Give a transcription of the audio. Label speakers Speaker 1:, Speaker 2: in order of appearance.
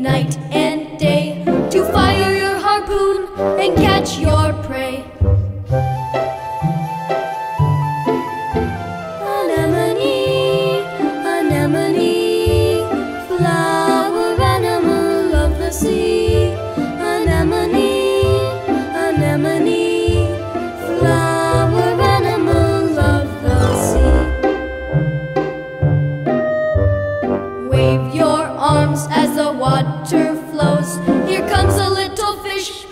Speaker 1: night and day to fire your harpoon and catch your prey. as the water flows. Here comes a little fish.